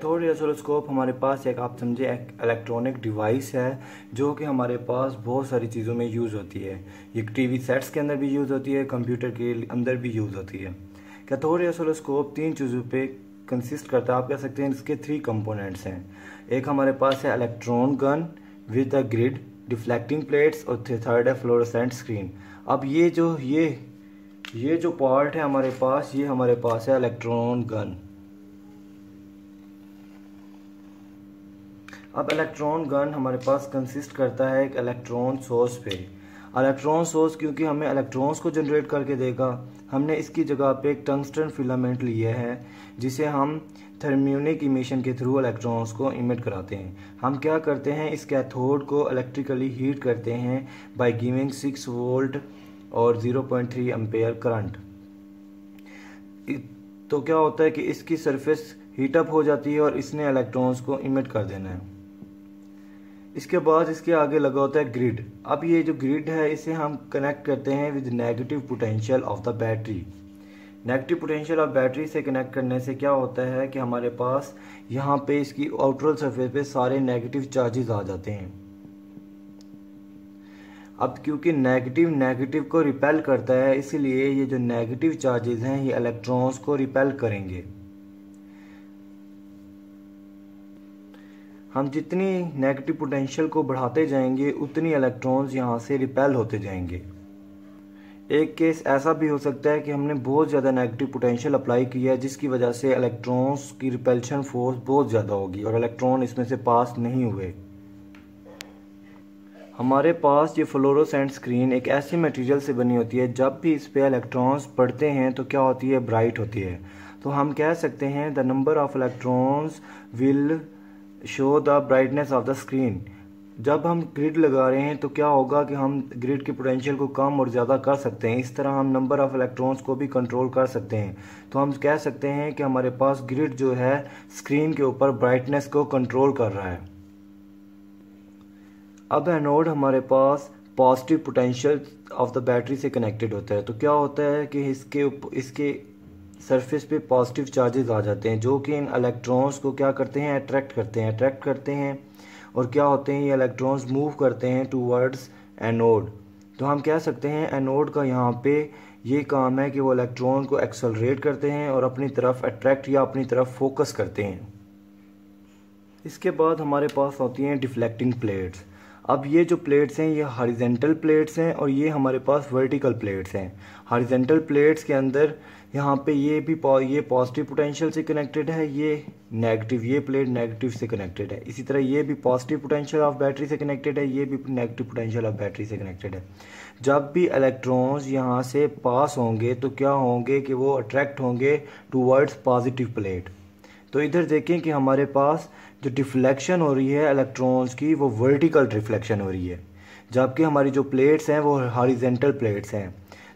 تھوڑی اسولوسکوپ ہمارے پاس ایک آپ سمجھے ایک الیکٹرونک ڈیوائس ہے جو کہ ہمارے پاس بہت ساری چیزوں میں یوز ہوتی ہے۔ یہ ٹی وی سیٹس کے اندر بھی یوز ہوتی ہے، کمپیوٹر کے اندر بھی یوز ہوتی ہے۔ کیتھوڈ اسولوسکوپ تین چیزوں پہ کنسسٹ کرتا ہے، آپ کہہ سکتے ہیں اس کے تھری کمپوننٹس ہیں۔ ایک ہمارے پاس ہے electron gun with a grid deflecting plates اور تھرڈ ہے فلورسینٹ اسکرین اب یہ جو یہ یہ جو پارٹ ہے ہمارے پاس، یہ ہمارے پاس ہے الیکٹرون گن اب الیکٹرون گن ہمارے پاس کنسسٹ کرتا ہے ایک الیکٹرون سورس پہ۔ الیکٹرون سورس کیونکہ ہمیں الیکٹرونز کو جنریٹ کر کے دے گا۔ ہم نے اس کی جگہ پہ ایک ٹنگسٹن فیلامنٹ لیا ہے، جسے ہم تھرمیونک ایمیشن کے تھرو الیکٹرونز کو ایمٹ کراتے ہیں۔ ہم کیا کرتے ہیں، اس کیتھوڈ کو الیکٹریکلی ہیٹ کرتے ہیں بائی گیونگ سکس وولٹ اور zero point three ampere current تو کیا ہوتا ہے کہ اس کی سرفیس ہیٹ اپ ہو جاتی ہے اور اس نے الیکٹرونز کو ایمٹ کر دینا ہے۔ اس کے بعد اس کے آگے لگا ہوتا ہے گریڈ اب یہ جو گریڈ ہے، اسے ہم کنیکٹ کرتے ہیں with negative potential of the battery negative potential of battery سے کنیکٹ کرنے سے کیا ہوتا ہے کہ ہمارے پاس یہاں پہ اس کی آؤٹرل سرفیس پہ سارے نیگیٹو چارجز آ جاتے ہیں۔ اب کیونکہ نیگیٹو نیگیٹو کو ریپیل کرتا ہے اسی لیے یہ جو نیگیٹو چارجز ہیں، یہ الیکٹرونز کو ریپیل کریں گے۔ ہم جتنی نیگیٹو پوٹینشیل کو بڑھاتے جائیں گے، اتنی الیکٹرونز یہاں سے ریپیل ہوتے جائیں گے۔ ایک کیس ایسا بھی ہو سکتا ہے کہ ہم نے بہت زیادہ نیگیٹو پوٹینشیل اپلائی کیا ہے، جس کی وجہ سے الیکٹرونز کی ریپیلشن فورس بہت زیادہ ہوگی اور الیکٹرون اس میں سے پاس نہیں ہوئے۔ ہمارے پاس یہ فلوروسینٹ سکرین ایک ایسی میٹیریل سے بنی ہوتی ہے، جب بھی اس پہ الیکٹرونز پڑھتے ہیں تو کیا ہوتی ہے؟ برائٹ ہوتی ہے۔ تو ہم کہہ سکتے ہیں the number of electrons will show the brightness of the screen جب ہم گریڈ لگا رہے ہیں تو کیا ہوگا کہ ہم گریڈ کی پوٹینشیل کو کم اور زیادہ کر سکتے ہیں؟ اس طرح ہم نمبر آف الیکٹرونز کو بھی کنٹرول کر سکتے ہیں۔ تو ہم کہہ سکتے ہیں کہ ہمارے پاس گریڈ جو ہے اسکرین کے اوپر برائٹنس کو کنٹرول کر رہا ہے۔ اب اینوڈ ہمارے پاس positive potential of the battery سے کنیکٹڈ ہوتا ہے۔ تو کیا ہوتا ہے کہ اس کے اس کے سرفیس پہ پازیٹیو چارجز آ جاتے ہیں، جو کہ ان الیکٹرونز کو کیا کرتے ہیں؟ اٹریکٹ کرتے ہیں اٹریکٹ کرتے ہیں۔ اور کیا ہوتے ہیں؟ یہ الیکٹرونز موو کرتے ہیں ٹو ورڈز اینوڈ تو ہم کہہ سکتے ہیں اینوڈ کا یہاں پہ یہ کام ہے کہ وہ الیکٹرون کو ایکسلریٹ کرتے ہیں اور اپنی طرف اٹریکٹ یا اپنی طرف فوکس کرتے ہیں۔ اس کے بعد ہمارے پاس ہوتی ہیں ڈیفلیکٹنگ پلیٹس اب یہ جو پلیٹس ہیں، یہ ہاریزنٹل پلیٹس ہیں اور یہ ہمارے پاس ورٹیکل پلیٹس ہیں۔ ہاریزنٹل پلیٹس کے اندر یہاں پہ یہ بھی یہ پازیٹیو پوٹینشیل سے کنیکٹڈ ہے، یہ نیگٹیو یہ پلیٹ نیگٹیو سے کنیکٹڈ ہے۔ اسی طرح یہ بھی پازیٹیو پوٹینشیل آف بیٹری سے کنیکٹڈ ہے، یہ بھی نیگٹیو پوٹینشیل آف بیٹری سے کنیکٹڈ ہے۔ جب بھی الیکٹرونز یہاں سے پاس ہوں گے تو کیا ہوں گے کہ وہ اٹریکٹ ہوں گے ٹو ورڈز پازیٹیو پلیٹ تو ادھر دیکھیں کہ ہمارے پاس جو ڈیفلیکشن ہو رہی ہے الیکٹرونز کی، وہ ورٹیکل ڈیفلیکشن ہو رہی ہے۔ جبکہ ہماری جو پلیٹس ہیں، وہ ہاریزنٹل پلیٹس ہیں۔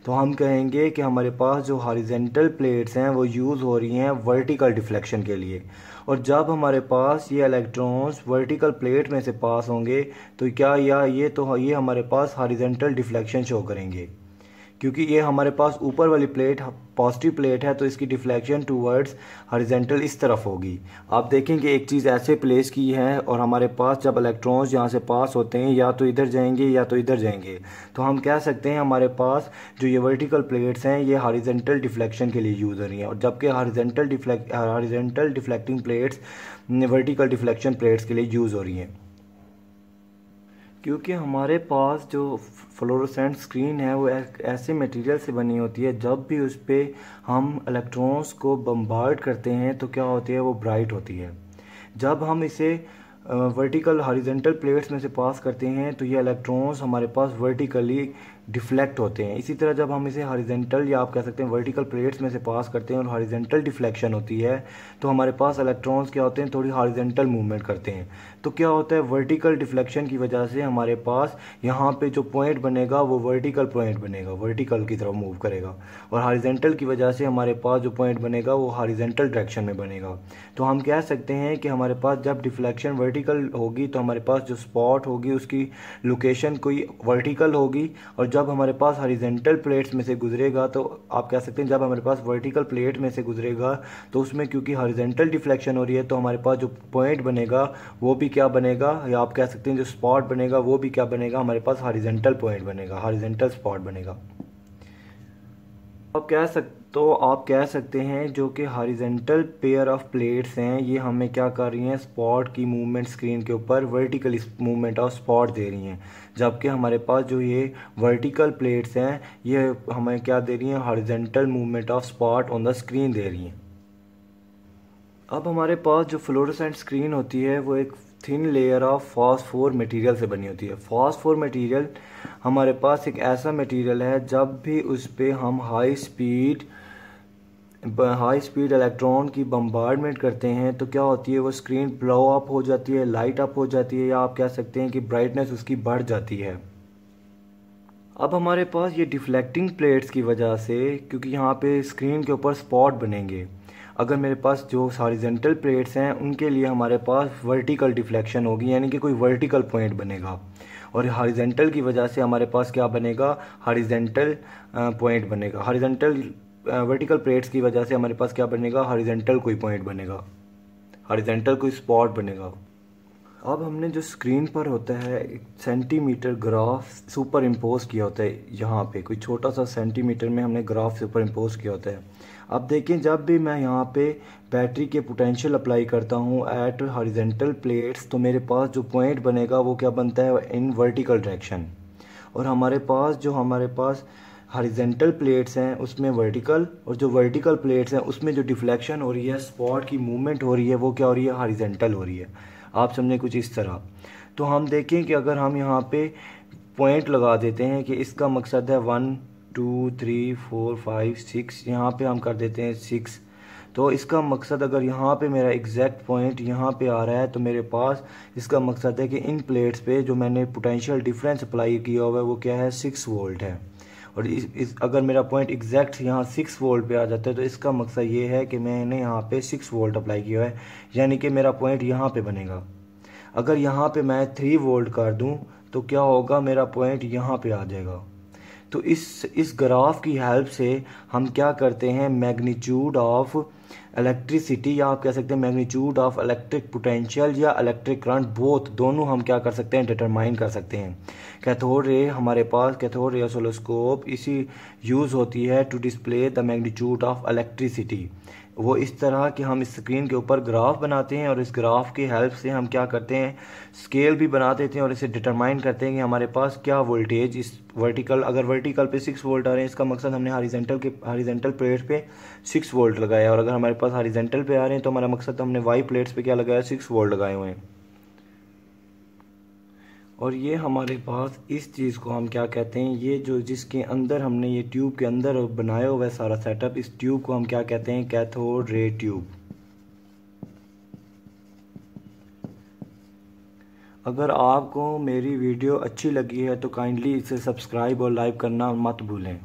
تو ہم کہیں گے کہ ہمارے پاس جو ہاریزنٹل پلیٹس ہیں، وہ یوز ہو رہی ہیں ورٹیکل ڈیفلیکشن کے لیے۔ اور جب ہمارے پاس یہ الیکٹرونز ورٹیکل پلیٹ میں سے پاس ہوں گے، تو کیا یا یہ تو یہ ہمارے پاس ہاریزنٹل ڈیفلیکشن شو کریں گے۔ کیونکہ یہ ہمارے پاس اوپر والی پلیٹ، پازیٹیو پلیٹ ہے، تو اس کی ڈیفلیکشن ٹو ورڈز ہارزینٹل اس طرف ہوگی۔ آپ دیکھیں کہ ایک چیز ایسے پلیس کی ہے اور ہمارے پاس جب الیکٹرونز یہاں سے پاس ہوتے ہیں، یا تو ادھر جائیں گے یا تو ادھر جائیں گے۔ تو ہم کہہ سکتے ہیں ہمارے پاس جو یہ ورٹیکل پلیٹس ہیں، یہ ہارزینٹل ڈیفلیکشن کے لیے یوز ہو رہی ہیں۔ اور جبکہ horizontal deflect horizontal deflecting plates, vertical deflection plates کے لیے یوز ہو رہی ہیں۔ کیونکہ ہمارے پاس جو فلوروسینٹ سکرین ہے وہ ایسے میٹیریل سے بنی ہوتی ہے، جب بھی اس پہ ہم الیکٹرونز کو بمبارڈ کرتے ہیں تو کیا ہوتی ہے، وہ برائٹ ہوتی ہے۔ جب ہم اسے ورٹیکل ہاریزنٹل پلیٹس میں سے پاس کرتے ہیں تو یہ الیکٹرونز ہمارے پاس ورٹیکلی ڈیفلیکٹ ہوتے ہیں۔ اسی طرح جب ہم اسے ہاریزنٹل یا آپ کہہ سکتے ہیں ورٹیکل پلیٹس میں سے پاس کرتے ہیں اور ہاریزنٹل ڈیفلیکشن ہوتی ہے، تو ہمارے پاس الیکٹرونز کیا ہوتے ہیں؟ تھوڑی ہاریزنٹل موومنٹ کرتے ہیں۔ تو کیا ہوتا ہے؟ ورٹیکل ڈیفلیکشن کی وجہ سے ہمارے پاس یہاں پہ جو پوائنٹ بنے گا وہ ورٹیکل پوائنٹ بنے گا ورٹیکل کی طرف موو کرے گا اور ہاریزنٹل کی وجہ سے ہمارے پاس جو پوائنٹ بنے گا وہ ہاریزنٹل ڈائریکشن میں بنے گا تو ہم کہہ سکتے ہیں کہ ہمارے پاس جب ڈیفلیکشن ورٹیکل ہوگی، تو ہمارے پاس جو سپاٹ ہوگی، اس کی لوکیشن کوئی ورٹیکل ہوگی اور جب جب ہمارے پاس ہریزنٹل پلیٹس میں سے گزرے گا تو آپ کہہ سکتے ہیں جب ہمارے پاس ورٹیکل پلیٹ میں سے گزرے گا تو اس میں کیونکہ ہریزنٹل ڈیفلیکشن ہو رہی ہے تو ہمارے پاس جو پوائنٹ بنے گا وہ بھی کیا بنے گا؟ یا آپ کہہ سکتے ہیں جو سپاٹ بنے گا وہ بھی کیا بنے گا؟ ہمارے پاس ہریزنٹل پوائنٹ بنے گا ہریزنٹل سپاٹ بنے گا۔ آپ کہہ سکتے تو آپ کہہ سکتے ہیں جو کہ ہاریزنٹل پیئر آف پلیٹس ہیں، یہ ہمیں کیا کر رہی ہیں؟ سپاٹ کی موومنٹ سکرین کے اوپر ورٹیکل موومنٹ آف سپاٹ دے رہی ہیں۔ جبکہ ہمارے پاس جو یہ ورٹیکل پلیٹس ہیں، یہ ہمیں کیا دے رہی ہیں؟ Horizontal movement of spot on the screen دے رہی ہیں۔ اب ہمارے پاس جو فلورسنٹ سکرین ہوتی ہے، وہ ایک thin layer of phosphor material سے بنی ہوتی ہے۔ فاسٹ فور میٹیریل ہمارے پاس ایک ایسا میٹیریل ہے، جب بھی اس پہ ہم high speed high speed electron کی بمبارڈمنٹ کرتے ہیں تو کیا ہوتی ہے؟ وہ اسکرین بلو اپ ہو جاتی ہے، لائٹ اپ ہو جاتی ہے یا آپ کہہ سکتے ہیں کہ برائٹنس اس کی بڑھ جاتی ہے۔ اب ہمارے پاس یہ ڈیفلیکٹنگ پلیٹس کی وجہ سے، کیونکہ یہاں پہ اسکرین کے اوپر سپاٹ بنیں گے۔ اگر میرے پاس جو ساریزنٹل پلیٹس ہیں، ان کے لیے ہمارے پاس ورٹیکل ڈیفلیکشن ہوگی یعنی کہ کوئی ورٹیکل پوائنٹ بنے گا۔ اور ہاریزنٹل کی وجہ سے ہمارے پاس کیا بنے گا؟ ہاریزنٹل پوائنٹ بنے گا۔ ہاریزنٹل ورٹیکل پلیٹس کی وجہ سے ہمارے پاس کیا بنے گا؟ ہاریزنٹل کوئی پوائنٹ بنے گا۔ ہاریزنٹل کوئی سپاٹ بنے گا۔ اب ہم نے جو سکرین پر ہوتا ہے، ایک centimetre graph superimpose کیا ہوتا ہے یہاں پہ۔ کوئی چھوٹا سا سینٹی میٹر میں ہم نے گراف سپر امپوز کیا ہوتا ہے۔ اب دیکھیں، جب بھی میں یہاں پہ بیٹری کے پوٹینشیل اپلائی کرتا ہوں ایٹ ہاریزنٹل پلیٹس تو میرے پاس جو پوائنٹ بنے گا، وہ کیا بنتا ہے؟ ان ورٹیکل ڈائریکشن اور ہمارے پاس، جو ہمارے پاس ہاریزنٹل پلیٹس ہیں، اس میں ورٹیکل اور جو ورٹیکل پلیٹس ہیں، اس میں جو ڈیفلیکشن ہو رہی ہے سپورٹ کی موومنٹ ہو رہی ہے، وہ کیا ہو رہی ہے؟ ہاریزنٹل ہو رہی ہے۔ آپ سمجھیں کچھ اس طرح۔ تو ہم دیکھیں کہ اگر ہم یہاں پہ پوائنٹ لگا دیتے ہیں کہ اس کا مقصد ہے one two three four five six یہاں پہ ہم کر دیتے ہیں سکس تو اس کا مقصد اگر یہاں پہ میرا ایگزیکٹ پوائنٹ یہاں پہ آ رہا ہے، تو میرے پاس اس کا مقصد ہے کہ ان پلیٹس پہ جو میں نے پوٹینشیل ڈیفرنس اپلائی کیا ہوا ہے، وہ کیا ہے؟ سکس وولٹ ہے۔ اور اس اس، اگر میرا پوائنٹ ایگزیکٹ یہاں سکس وولٹ پہ آ جاتا ہے تو اس کا مقصد یہ ہے کہ میں نے یہاں پہ سکس وولٹ اپلائی کیا ہے یعنی کہ میرا پوائنٹ یہاں پہ بنے گا۔ اگر یہاں پہ میں تھری وولٹ کر دوں تو کیا ہوگا؟ میرا پوائنٹ یہاں پہ آ جائے گا۔ تو اس اس گراف کی ہیلپ سے ہم کیا کرتے ہیں؟ میگنیچیوڈ آف الیکٹریسٹی یا آپ کہہ سکتے ہیں میگنیچیوڈ آف الیکٹرک پوٹینشیل یا الیکٹرک کرنٹ بوتھ دونوں ہم کیا کر سکتے ہیں ڈیٹرمائن کر سکتے ہیں۔ کیتھور رے ہمارے پاس کیتھور رے سولوسکوپ اسی یوز ہوتی ہے to display the magnitude of electricity وہ اس طرح کہ ہم اسکرین کے اوپر گراف بناتے ہیں اور اس گراف کی ہیلپ سے ہم کیا کرتے ہیں اسکیل بھی بنا دیتے ہیں اور اسے ڈٹرمائن کرتے ہیں کہ ہمارے پاس کیا وولٹیج اس ورٹیکل اگر ورٹیکل پہ سکس وولٹ آ رہے ہیں اس کا مقصد ہم نے ہاریزنٹل کے ہاریزنٹل پلیٹ پہ سکس وولٹ لگایا اور اگر ہمارے پاس ہاریزنٹل پہ آ رہے ہیں، تو ہمارا مقصد ہم نے وائی پلیٹس پہ کیا لگایا سکس وولٹ لگائے ہوئے ہیں۔ اور یہ ہمارے پاس اس چیز کو ہم کیا کہتے ہیں، یہ جو جس کے اندر ہم نے یہ ٹیوب کے اندر بنایا ہوا ہے سارا سیٹ اپ اس ٹیوب کو ہم کیا کہتے ہیں؟ کیتھوڈ رے ٹیوب اگر آپ کو میری ویڈیو اچھی لگی ہے تو کائنڈلی اسے سبسکرائب اور لائک کرنا مت بھولیں۔